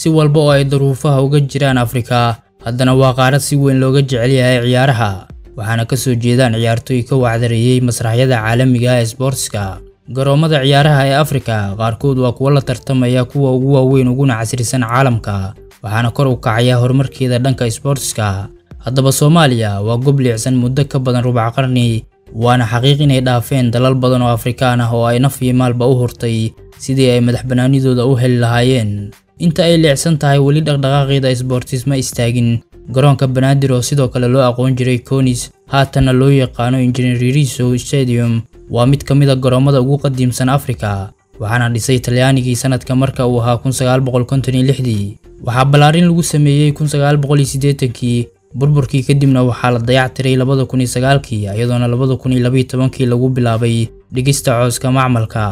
si walba oo ay daruufaha uga jiraan afrika. Haddana waa qaarad si weyn looga jecel yahay ciyaaraha waxaana ka soo jeedaan ciyaartooy ka wacdareeyey masraxyada caalamiga ee sboortiska garoomada ciyaaraha ee afrika qaarkood waa kuwo la tartamaya kuwa ugu waaweyn uguna casrisan caalamka waxaana kor u kacaya horumarkeeda dhanka sboortiska haddaba soomaaliya waa gob liicsan muddo ka badan rubac qarni waana xaqiiq inay dhaafeen dalal badan oo afrikaan ah oo ay naf iyo maalba u hurtay sidii ay madax bannaanidooda u heli lahaayeen inta ay leecsan tahay weli dhaqdhaqaaqeeda sboortis ma istaagin. Garoonka banaadir oo sidoo kale loo aqoon jiray konis haatanna loo yaqaano injineeriso stadium waa mid ka mid a garoommada ugu qadiimsan afrika waxaana dhisay talyaanigii sanadka marka uu ahaa waxaa ballaarin lagu sameeyey kii burburkii kadibna waxaa la dayactiray kii iyadoona kii lagu bilaabay dhigista cooska macmalka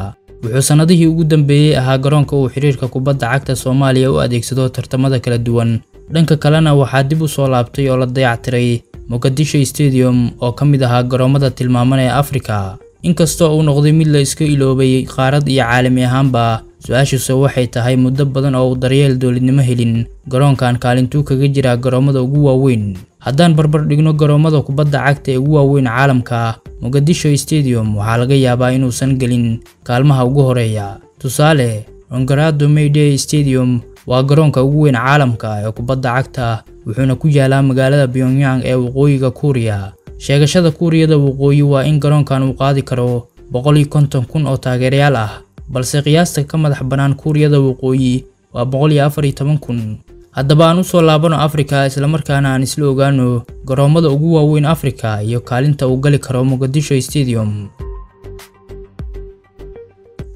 wuxuu sannadihii ugu dambeeyey ahaa garoonka uu xiriirka kubadda cagta soomaaliya u adeegsado tartamada kala duwan. Dhanka kalena waxaa dib u soo laabtay oo la dayactiray muqadisho stadium oo ka mid ahaa garoommada tilmaaman ee afrika. Inkastoo uu noqday mid la iska iloobay qaarad iyo caalami ahaanba su'aashuse waxay tahay muddo badan oo uu daryeel dowladnimo helin. Garoonkan kaalintuu kaga jiraa garoommada ugu waaweyn. Haddaan barbar dhigno garoommada kubadda cagta ee ugu waaweyn caalamka muqadisho stadium waxaa laga yaabaa inuusan gelin kaalmaha ugu horreeya. Tusaale rongarado mayday stadium waa garoonka ugu weyn caalamka ee kubadda cagta wuxuuna ku yaalaa magaalada pyongyang ee waqooyiga kuuriya. Sheegashada kuuriyada waqooyi waa in garoonkan uu qaadi karo kun oo taageerayaal ah balse qiyaasta ka madax bannaan kuuriyada waqooyi waa kun. Haddaba aan u soo laabano afrika islamarkaana aan isla ogaano garoommada ugu waaweyn afrika iyo kaalinta uu gali karo muqadisho stadium.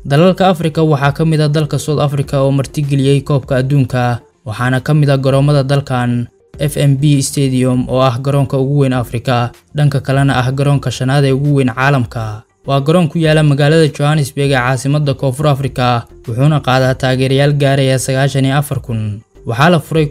Dalalka afrika waxaa ka mid a dalka south africa oo martigeliyey koobka adduunka waxaana ka mid a garoommada dalkan f m b stadium oo ah garoonka ugu weyn afrika dhanka kalena ah garoonka shanaad ee ugu weyn caalamka waa garoon ku yaalla magaalada johannesburg ee caasimadda koonfur afrika wuxuuna qaadaa taageerayaal gaaraya sagaashan iyo afar kun. Waxaa la furay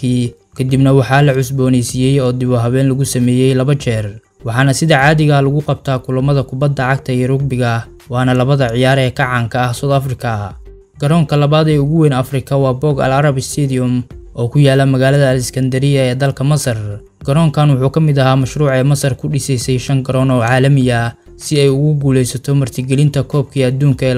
kii kadibna waxaa la cusboonaysiiyey oo dib u habeen lagu sameeyey laba jeer. Waxaana sida caadiga lagu qabtaa kulamada kubadda cagta iyo rugbiga waana labada ciyaar ee ka caanka ah south africa. Garoonka labaad ee ugu weyn afrika waa bog al arab stadium oo ku yaalla magaalada aleskandariya ee dalka masar garoonkan wuxuu ka mid ahaa mashruuc ee masar ku dhisaysay shan garoon oo caalami ah si ay ugu guulaysato martigelinta koobkii adduunka ee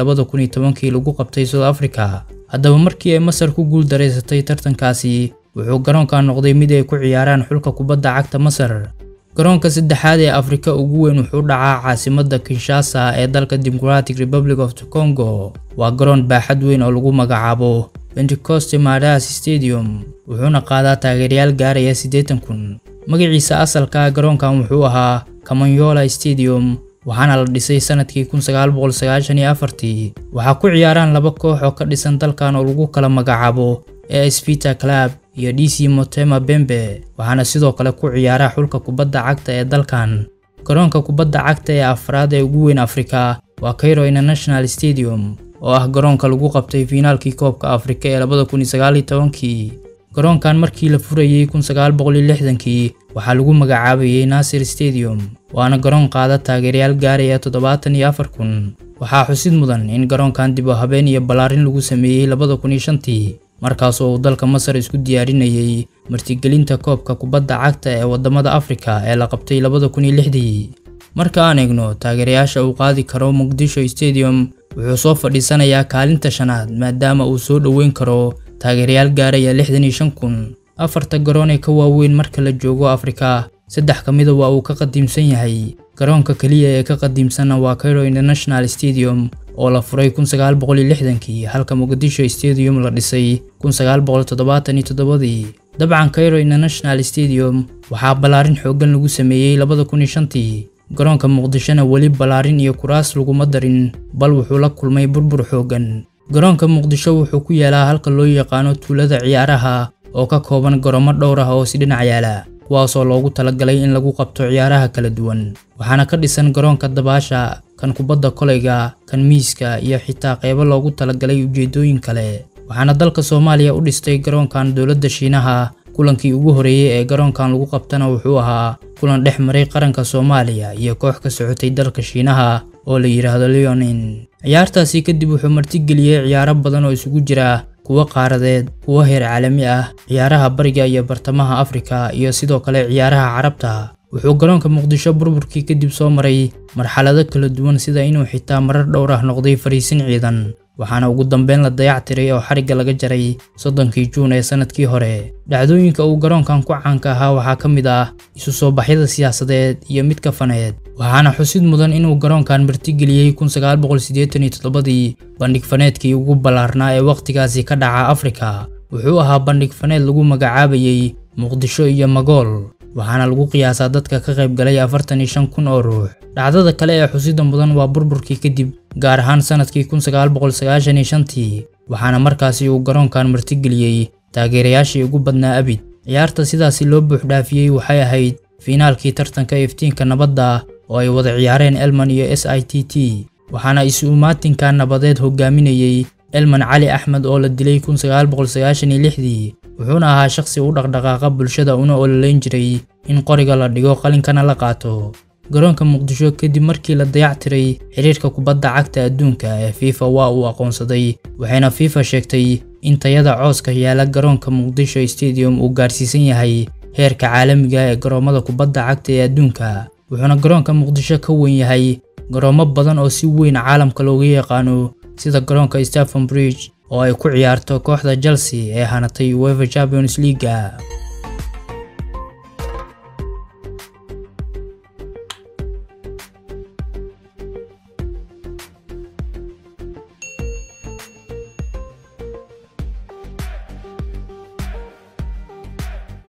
kii lagu qabtay south africa. Haddaba markii ay masar ku guul daraysatay tartankaasi wuxuu garoonkan noqday mid ay ku ciyaaraan xulka kubadda cagta masar. Garoonka saddexaad ee afrika ugu weyn wuxuu dhacaa caasimadda kinshasa ee dalka democratic republic of congo. Waa garoon baaxad weyn oo lagu magacaabo pentecoste madas stadium wuxuuna qaadaa taageerayaal gaaraya siddeetan kun magaciisa asalka garoonkan wuxuu ahaa kamanyola stadium waxaana la dhisay sannadkii waxaa ku ciyaaraan laba koox oo ka dhisan dalkan oo lagu kala magacaabo as vita club iyo d c motema bembe waxaana sidoo kale ku ciyaara xulka kubadda cagta ee dalkan. Garoonka kubadda cagta ee afraad ee ugu weyn afrika waa cairo international stadium oo ah garoonka lagu qabtay fiinaalkii koobka afrika ee garoonkan markii la furayey kii waxaa lagu magacaabayey nasir stadium waana garoon qaada taageerayaal gaaraya toddobaatan iyo afar kun. Waxaa xusid mudan in garoonkan dib u habeen iyo ballaarin lagu sameeyey tii markaas oo uu dalka masar isku diyaarinayay martigelinta koobka kubadda cagta ee waddamada afrika ee la qabtay dii marka aan eegno taageerayaasha uu qaadi karo muqdisho stadium wuxuu soo fadhiisanayaa kaalinta shanaad maadaama uu soo dhoweyn karo taageerayaal gaaraya lixdan iyo shan kun. Afarta garoon ee ka waaweyn marka la joogo afrika saddex ka mida waa uu ka qadiimsan yahay. Garoonka keliya ee ka qadiimsanna waa cairo international stadium oo la furay kii halka muqdisho stadium la dhisay dii dabcan cairo international stadium waxaa ballaarin xooggan lagu sameeyey tii garoonka muqdishona weli ballaarin iyo kuraas laguma darin bal wuxuu la kulmay burbur xooggan garoonka muqdisho wuxuu ku yaalaa halka loo yaqaano tuulada ciyaaraha oo ka kooban garoomo dhowr ah oo si dhinac yaalla kuwaasoo loogu talagalay in lagu qabto ciyaaraha kala duwan. Waxaana ka dhisan garoonka dabaasha kan kubadda kolayga kan miiska iyo xitaa qeybo loogu talagalay ujeedooyin kale. Waxaana dalka soomaaliya u dhistay garoonkan dowladda shiinaha kulankii ugu horeeyey ee garoonkan lagu qabtana wuxuu ahaa kulan dhex maray qaranka soomaaliya iyo koox ka socotay dalka shiinaha oo la yidhaahdo leonin. Ciyaartaasi kadib wuxuu martigeliyey ciyaaro badan oo isugu jira kuwo qaaradeed kuwo heer caalami ah ciyaaraha bariga iyo bartamaha afrika iyo sidoo kale ciyaaraha carabta wuxuu garoonka muqdisho burburkii kadib soo maray marxalado kala duwan sida inuu xitaa marar dhowr ah noqday fariisin ciidan waxaana ugu dambeyn la dayactiray oo xarigga laga jaray soddonkii juun ee sannadkii hore. Dhacdooyinka uu garoonkan ku caanka ahaa waxaa ka mid ah isu soo baxyada siyaasadeed iyo mid kafaneed waxaana xusid mudan inuu garoonkan martigeliyey dii bandhig faneedkii ugu ballaarnaa ee wakhtigaasi ka dhaca afrika. Wuxuu ahaa bandhig faneed lagu magacaabayey muqdisho iyo magool waxaana lagu qiyaasaa dadka ka qayb galay afartan iyo shan kun oo ruux. dhacdada kale ee xusida mudan waa burburkii kadib gaar ahaan sannadkii tii waxaana markaasi uu garoonkan martigeliyey taageerayaashii ugu badnaa abid. ciyaarta sidaasi loo buuxdhaafiyey waxay ahayd fiinaalkii tartanka iftiinka nabadda oo ay wada ciyaareen elman iyo s i t t waxaana isu-umaatinka nabadeed hogaaminayey elman cali axmed oo la dilay dii wuxuuna ahaa shakhsi u dhaqdhaqaaqa bulshada una ololeyn jiray in qoriga la dhigo qalinkana la qaato. Garoonka muqdisho kadib markii la dayactiray xiriirka kubadda cagta adduunka ee fifa waa uu aqoonsaday waxayna fifa sheegtay in tayada cooska yaalla garoonka muqdisho stadium uu gaarsiisan yahay heerka caalamiga ee garoommada kubadda cagta ee adduunka. Wuxuuna garoonka muqdisho ka weyn yahay garoomo badan oo si weyn caalamka looga yaqaano sida garoonka stephen bridge oo ay ku ciyaarto kooxda chelsea ee hanatay uefa champions leaga